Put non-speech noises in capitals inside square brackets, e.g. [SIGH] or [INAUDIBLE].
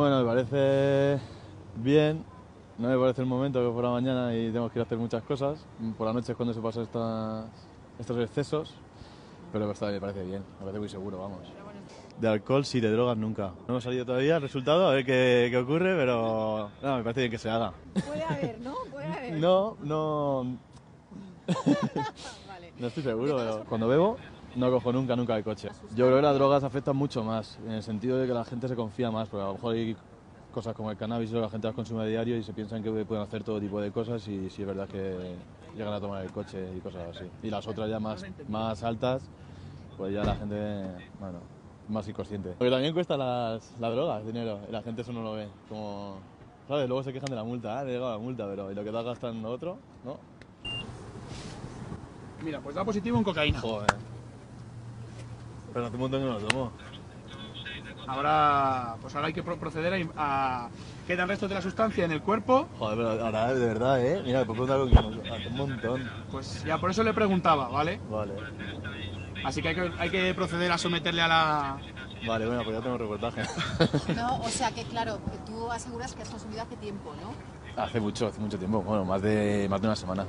Bueno, me parece bien. No me parece el momento que fuera mañana y tenemos que ir a hacer muchas cosas. Por la noche es cuando se pasan estas, estos excesos. Pero está, me parece bien, me parece muy seguro, vamos. De alcohol sí, de drogas nunca. No hemos salido todavía el resultado, a ver qué, qué ocurre, pero no, me parece bien que se haga. Puede haber, ¿no? Puede haber. No, no, [LAUGHS] Vale. no estoy seguro, pero cuando bebo no cojo nunca, nunca el coche. Yo creo que las drogas afectan mucho más, en el sentido de que la gente se confía más, porque a lo mejor hay cosas como el cannabis, la gente las consume a diario y se piensan que pueden hacer todo tipo de cosas y sí es verdad que llegan a tomar el coche y cosas así. Y las otras ya más, más altas, pues ya la gente, bueno, más inconsciente. Porque también cuesta las, las drogas, dinero, y la gente eso no lo ve. Como, ¿sabes? Luego se quejan de la multa, ah, le llega la multa, pero ¿y lo que te gastan lo otro? ¿No? Mira, pues da positivo en cocaína. Joder. Pero hace un montón que no lo tomo. Ahora, pues ahora hay que pro- proceder a, a quedan restos de la sustancia en el cuerpo. Joder, pero ahora de verdad, ¿eh? Mira, pues preguntar con hace un montón. Pues ya por eso le preguntaba, ¿vale? Vale. Así que hay que, hay que proceder a someterle a la. Vale, bueno, pues ya tengo reportaje. [LAUGHS] No, o sea que claro, tú aseguras que has consumido hace tiempo, ¿no? hace mucho, hace mucho tiempo. Bueno, más de, más de una semana.